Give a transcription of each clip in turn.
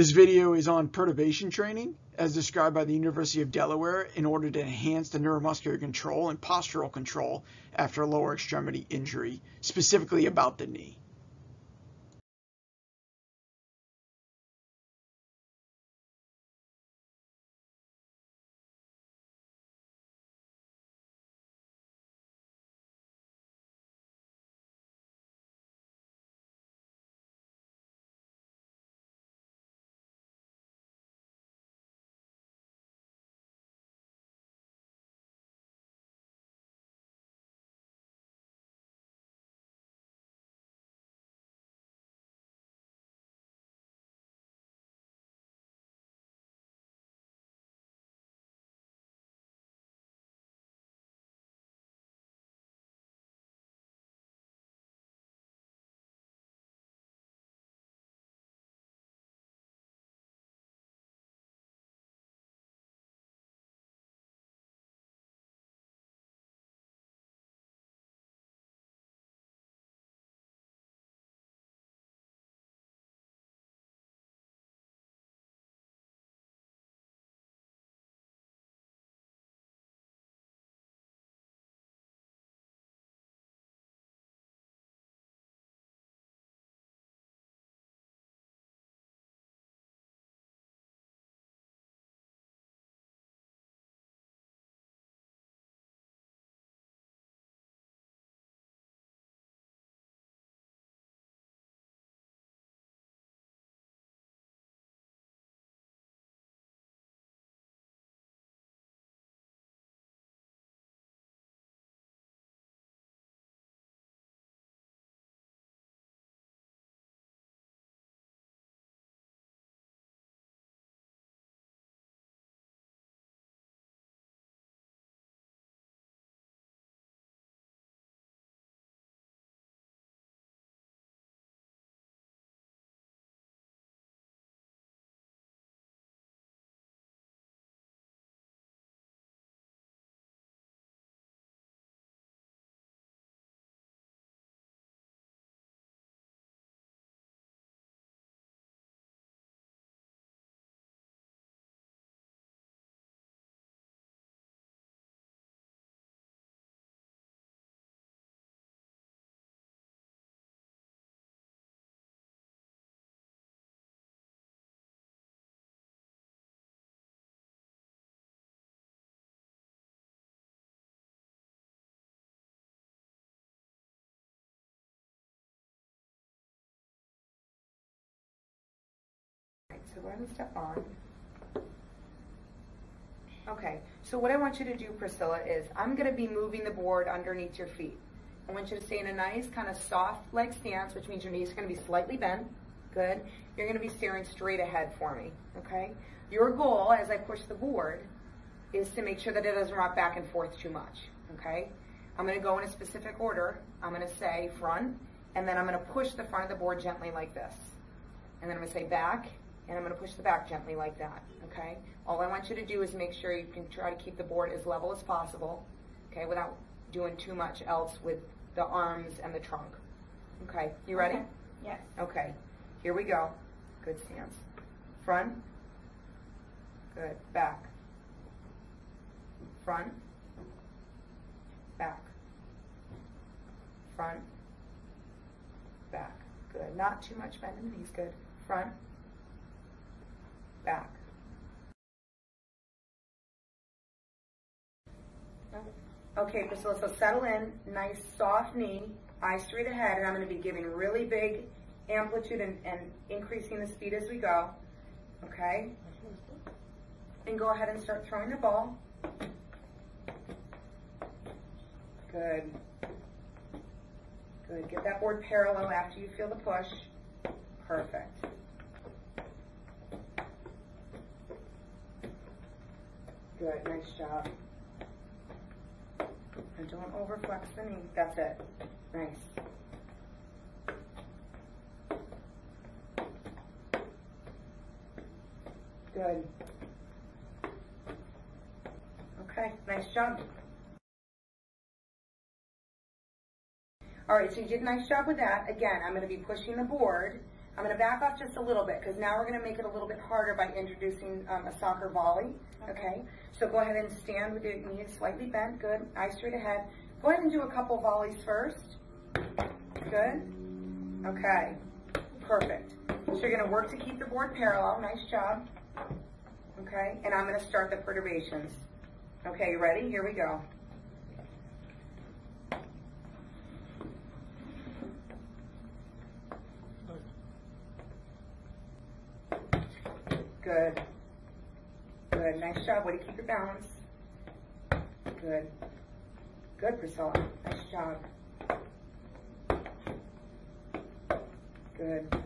This video is on perturbation training as described by the University of Delaware in order to enhance the neuromuscular control and postural control after lower extremity injury, specifically about the knee. Go ahead and step on. Okay, so what I want you to do, Priscilla, is I'm gonna be moving the board underneath your feet. I want you to stay in a nice kind of soft leg stance, which means your knees are gonna be slightly bent. Good. You're gonna be staring straight ahead for me, okay? Your goal, as I push the board, is to make sure that it doesn't rock back and forth too much, okay? I'm gonna go in a specific order. I'm gonna say front, and then I'm gonna push the front of the board gently like this. And then I'm gonna say back, and I'm going to push the back gently like that, okay? All I want you to do is make sure you can try to keep the board as level as possible, okay, without doing too much else with the arms and the trunk. Okay, you ready? Okay. Yes. Okay, here we go. Good stance. Front. Good. Back. Front. Back. Front. Back. Good. Not too much bend in the knees. Good. Front back. Okay, Priscilla, so settle in, nice soft knee, eyes straight ahead, and I'm gonna be giving really big amplitude and, and increasing the speed as we go, okay? And go ahead and start throwing the ball. Good. Good, get that board parallel after you feel the push. Perfect. Good, nice job. And don't overflex the knee. That's it. Nice. Good. Okay, nice job. All right, so you did a nice job with that. Again, I'm going to be pushing the board. I'm going to back off just a little bit because now we're going to make it a little bit harder by introducing um, a soccer volley. Okay. So go ahead and stand with your knees slightly bent. Good. Eyes straight ahead. Go ahead and do a couple volleys first. Good. Okay. Perfect. So you're going to work to keep the board parallel. Nice job. Okay. And I'm going to start the perturbations. Okay. You ready? Here we go. Good. Good. Nice job. Way to keep your balance. Good. Good, Priscilla. Nice job. Good.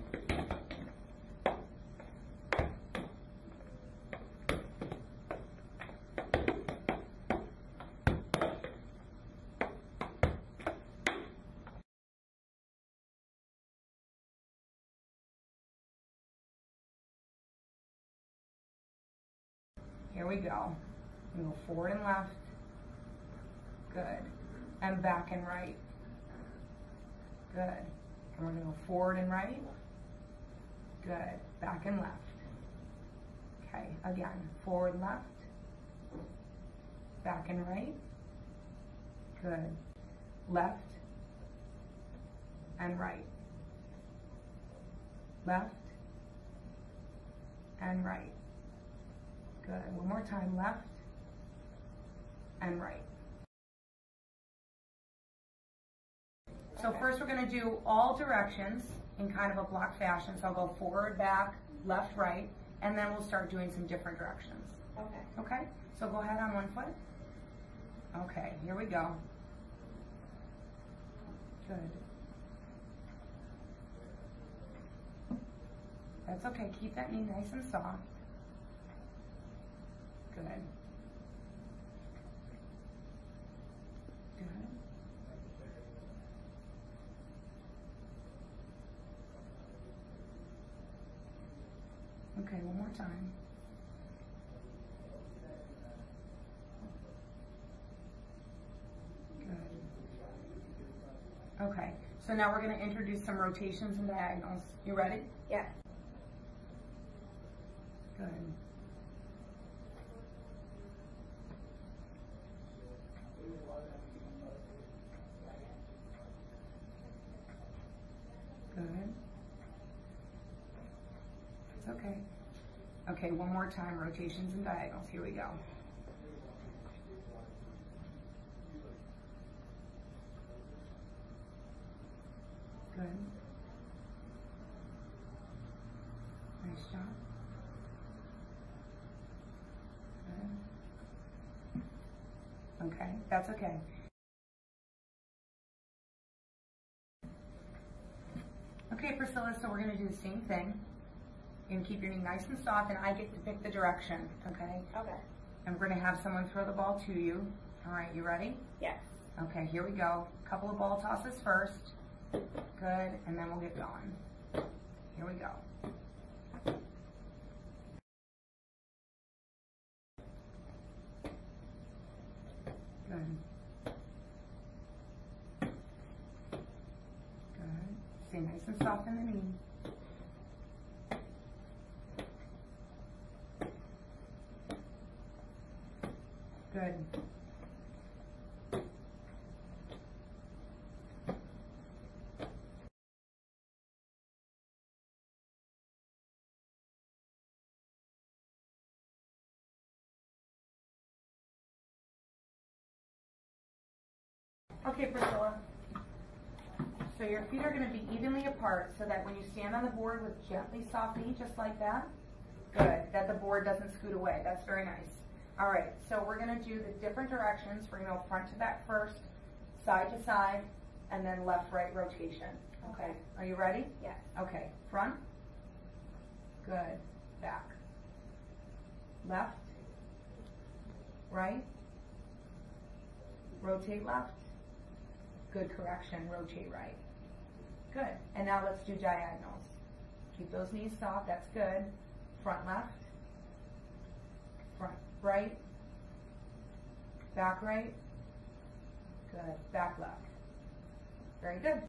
Here we go. We go forward and left. Good. And back and right. Good. And we're going to go forward and right. Good. Back and left. Okay. Again. Forward, left. Back and right. Good. Left and right. Left and right. Good. One more time, left and right. So first we're going to do all directions in kind of a block fashion. So I'll go forward, back, left, right, and then we'll start doing some different directions. Okay. Okay? So go ahead on one foot. Okay, here we go. Good. That's okay. Keep that knee nice and soft. Good. Good. Okay, one more time. Good. Okay, so now we're going to introduce some rotations and diagonals. You ready? Yeah. Good. Good. Okay. Okay, one more time, rotations and diagonals. Here we go. Good. Nice job. Good. Okay, that's okay. Okay, Priscilla, so we're gonna do the same thing. You're keep your knee nice and soft, and I get to pick the direction, okay? Okay. And we're gonna have someone throw the ball to you. All right, you ready? Yes. Okay, here we go. Couple of ball tosses first. Good, and then we'll get going. Here we go. Good. Good. Stay nice and soft in the knee. Good. Okay, Priscilla. So your feet are going to be evenly apart so that when you stand on the board with gently soft knee, just like that, good, that the board doesn't scoot away. That's very nice. All right, so we're going to do the different directions. We're going to go front to back first, side to side, and then left right rotation. Okay, are you ready? Yes. Okay, front, good, back, left, right, rotate left, good correction, rotate right. Good, and now let's do diagonals. Keep those knees soft, that's good. Front left, right, back right, good, back left. Very good.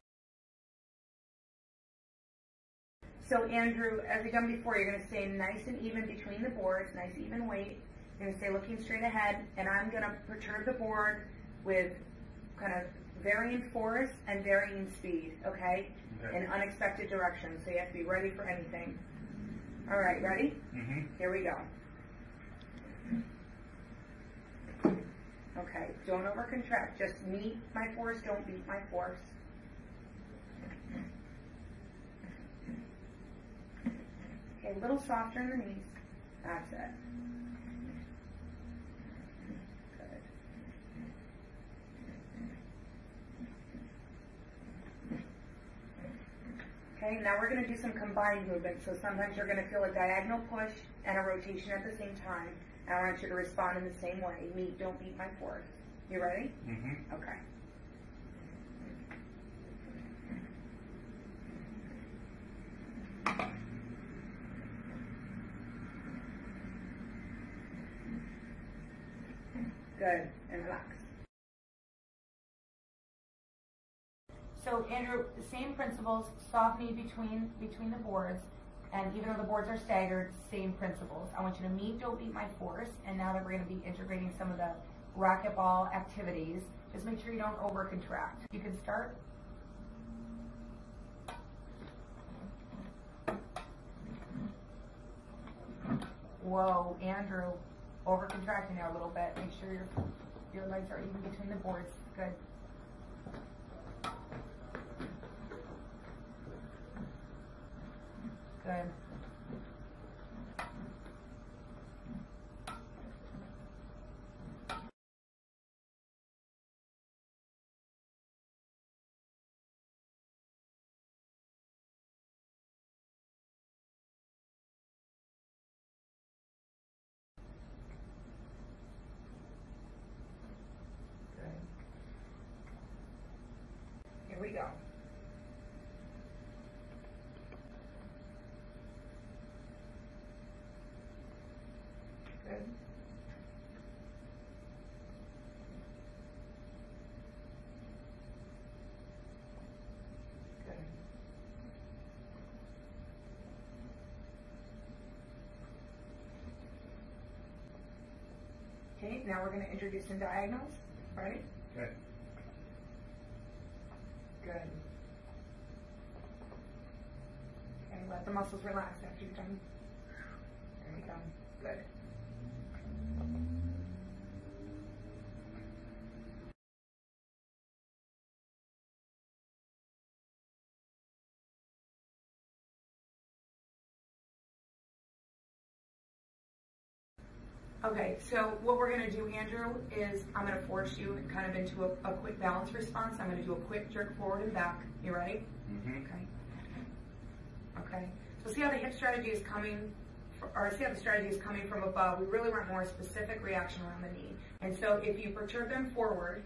So Andrew, as we've done before, you're gonna stay nice and even between the boards, nice even weight. You're gonna stay looking straight ahead, and I'm gonna perturb the board with kind of varying force and varying speed, okay? Okay. In unexpected directions, so you have to be ready for anything. All right, ready? Mm-hmm. Here we go. Okay, don't over contract. Just meet my force, don't beat my force. Okay, a little softer in the knees. That's it. Good. Okay, now we're going to do some combined movements. So sometimes you're going to feel a diagonal push and a rotation at the same time. And I want you to respond in the same way. Meet, don't beat my force. You ready? Mm-hmm. Okay. Good, and relax. So Andrew, the same principles, soft knee between between the boards, and even though the boards are staggered, same principles. I want you to meet, don't beat my force, and now that we're going to be integrating some of the racquetball activities, just make sure you don't over contract. You can start. Whoa, Andrew, over contracting there a little bit. Make sure your your legs are even between the boards. Good. Good. Here we go. Good. Good. Okay, now we're going to introduce some diagonals. Ready? Okay. Good. Okay, let the muscles relax after you've done. There you go. Good. Okay, so what we're gonna do, Andrew, is I'm gonna force you kind of into a, a quick balance response. I'm gonna do a quick jerk forward and back. You ready? Mm-hmm. Okay. Okay. So see how the hip strategy is coming, or see how the strategy is coming from above. We really want more specific reaction around the knee. And so if you perturb them forward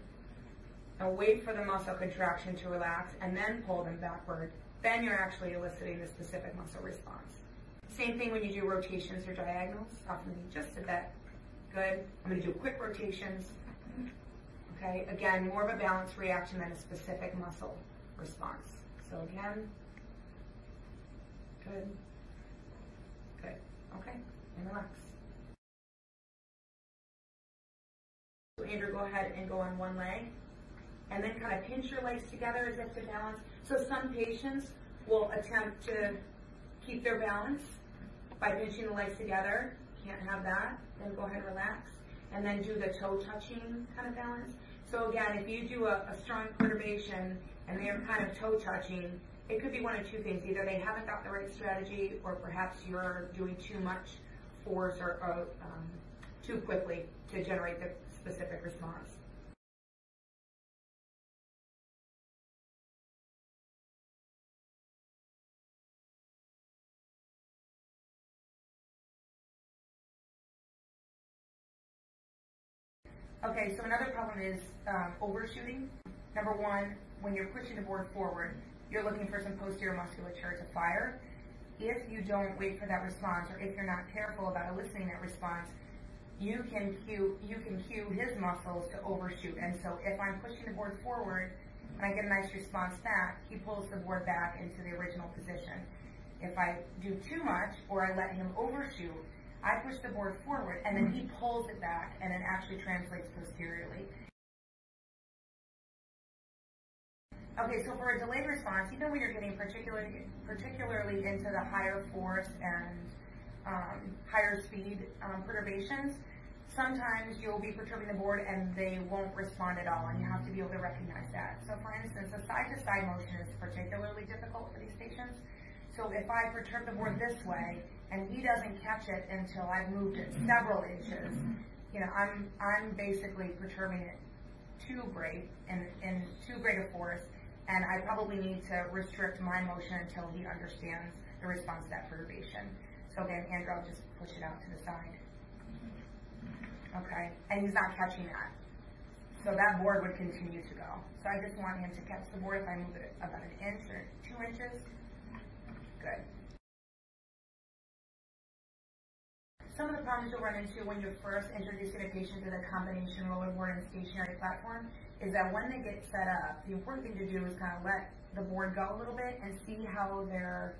and wait for the muscle contraction to relax and then pull them backward, then you're actually eliciting the specific muscle response. Same thing when you do rotations or diagonals. Off the knee just a bit. Good. I'm going to do quick rotations. Okay. Again, more of a balanced reaction than a specific muscle response. So again, Good. Good. Okay. And relax. So Andrew, go ahead and go on one leg. And then kind of pinch your legs together as if to balance. So some patients will attempt to keep their balance by pinching the legs together. Can't have that. Then go ahead and relax. And then do the toe touching kind of balance. So again, if you do a, a strong perturbation and they're kind of toe touching, it could be one of two things. Either they haven't got the right strategy or perhaps you're doing too much force or, or um, too quickly to generate the specific response. Okay, so another problem is um, overshooting. Number one, when you're pushing the board forward, you're looking for some posterior musculature to fire. If you don't wait for that response, or if you're not careful about eliciting that response, you can cue you can cue his muscles to overshoot. And so if I'm pushing the board forward and I get a nice response back, he pulls the board back into the original position. If I do too much or I let him overshoot, I push the board forward and then he pulls it back and it actually translates posteriorly. Okay, so for a delayed response, even when you're getting particularly particularly into the higher force and um, higher speed um, perturbations, sometimes you'll be perturbing the board and they won't respond at all, and you have to be able to recognize that. So for instance, a side-to-side motion is particularly difficult for these patients. So if I perturb the board this way and he doesn't catch it until I've moved it several inches, you know, I'm I'm basically perturbing it too great and in too great a force and I probably need to restrict my motion until he understands the response to that perturbation. So again, Andrew, I'll just push it out to the side. Okay, and he's not catching that. So that board would continue to go. So I just want him to catch the board if I move it about an inch or two inches. Some of the problems you'll run into when you're first introducing a patient to the combination roller board and stationary platform is that when they get set up, the important thing to do is kind of let the board go a little bit and see how their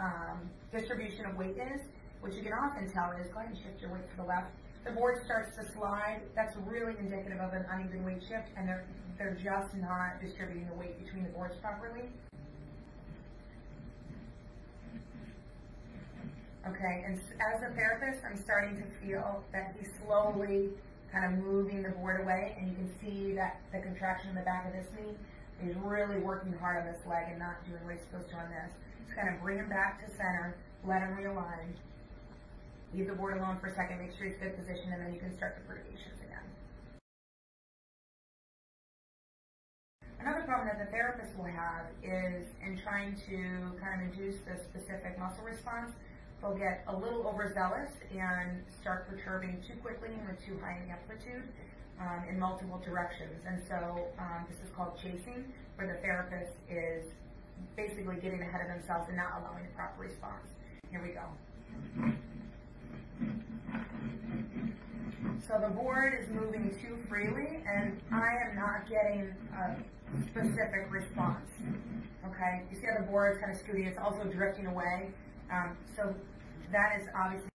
um, distribution of weight is. What you can often tell is, go ahead and shift your weight to the left. The board starts to slide. That's really indicative of an uneven weight shift, and they're they're just not distributing the weight between the boards properly. Okay, and as a therapist, I'm starting to feel that he's slowly kind of moving the board away, and you can see that the contraction in the back of this knee is really working hard on this leg and not doing what he's supposed to on this. Just kind of bring him back to center, let him realign, leave the board alone for a second, make sure he's good position, and then you can start the perturbations again. Another problem that the therapist will have is in trying to kind of induce the specific muscle response, they'll get a little overzealous and start perturbing too quickly and with too high an amplitude um, in multiple directions. And so um, this is called chasing, where the therapist is basically getting ahead of themselves and not allowing the proper response. Here we go. So the board is moving too freely, and I am not getting a specific response. Okay, you see how the board is kind of scooting, it's also drifting away. Um, so that is obviously